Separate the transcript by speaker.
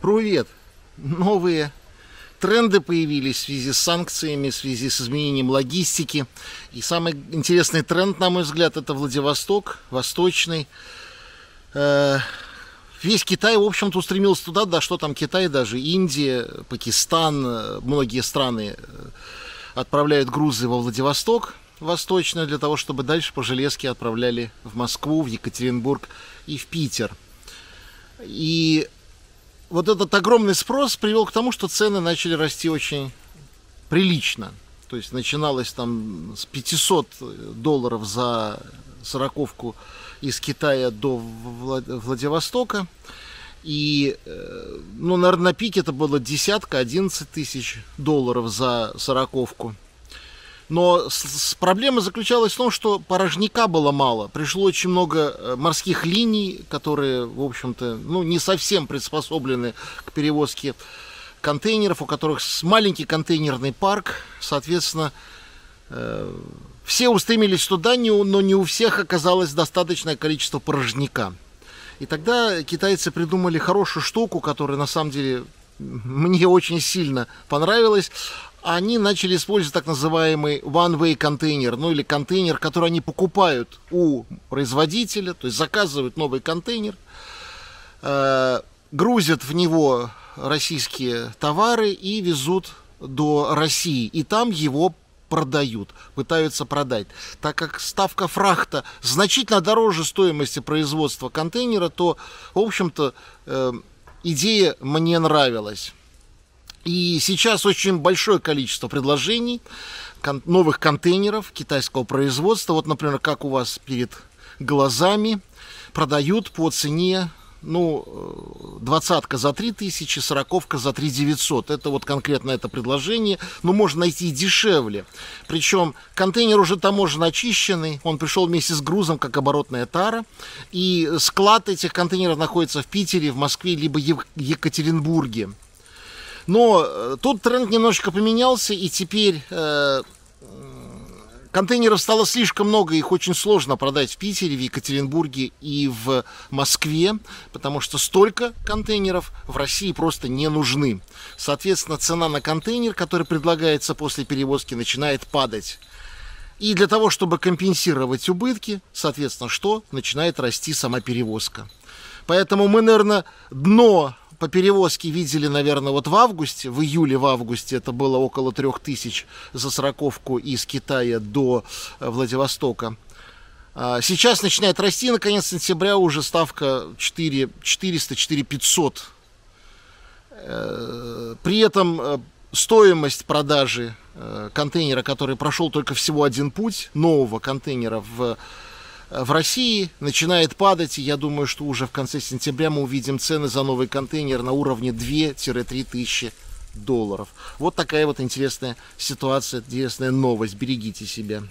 Speaker 1: Привет! Новые тренды появились в связи с санкциями, в связи с изменением логистики. И самый интересный тренд, на мой взгляд, это Владивосток, Восточный. Э, весь Китай, в общем-то, устремился туда, да что там Китай, даже Индия, Пакистан, э, многие страны э, отправляют грузы во Владивосток восточную для того, чтобы дальше по железке отправляли в Москву, в Екатеринбург и в Питер. И вот этот огромный спрос привел к тому, что цены начали расти очень прилично. То есть начиналось там с 500 долларов за сороковку из Китая до Владивостока. И, э, ну, наверное, на пике это было десятка, 11 тысяч долларов за сороковку. Но с, с проблема заключалась в том, что порожняка было мало. Пришло очень много э, морских линий, которые, в общем-то, ну, не совсем приспособлены к перевозке контейнеров, у которых маленький контейнерный парк, соответственно, э, все устремились туда, но не у всех оказалось достаточное количество порожняка. И тогда китайцы придумали хорошую штуку, которая на самом деле мне очень сильно понравилась они начали использовать так называемый one-way контейнер, ну или контейнер, который они покупают у производителя, то есть заказывают новый контейнер, э, грузят в него российские товары и везут до России, и там его продают, пытаются продать. Так как ставка фрахта значительно дороже стоимости производства контейнера, то, в общем-то, э, идея мне нравилась. И сейчас очень большое количество предложений, кон- новых контейнеров китайского производства. Вот, например, как у вас перед глазами продают по цене ну, э, двадцатка за 3 тысячи, сороковка за 3 900. Это вот конкретно это предложение. Но можно найти и дешевле. Причем контейнер уже таможенно очищенный. Он пришел вместе с грузом, как оборотная тара. И склад этих контейнеров находится в Питере, в Москве, либо Екатеринбурге. Но э, тут тренд немножечко поменялся, и теперь э, контейнеров стало слишком много, их очень сложно продать в Питере, в Екатеринбурге и в Москве, потому что столько контейнеров в России просто не нужны. Соответственно, цена на контейнер, который предлагается после перевозки, начинает падать. И для того, чтобы компенсировать убытки, соответственно, что? Начинает расти сама перевозка. Поэтому мы, наверное, дно по перевозке видели, наверное, вот в августе, в июле, в августе это было около трех тысяч за сороковку из Китая до э, Владивостока. А сейчас начинает расти, наконец, сентября уже ставка 4, 400, 4 500. При этом э, стоимость продажи э, контейнера, который прошел только всего один путь, нового контейнера в в России начинает падать, и я думаю, что уже в конце сентября мы увидим цены за новый контейнер на уровне 2-3 тысячи долларов. Вот такая вот интересная ситуация, интересная новость. Берегите себя.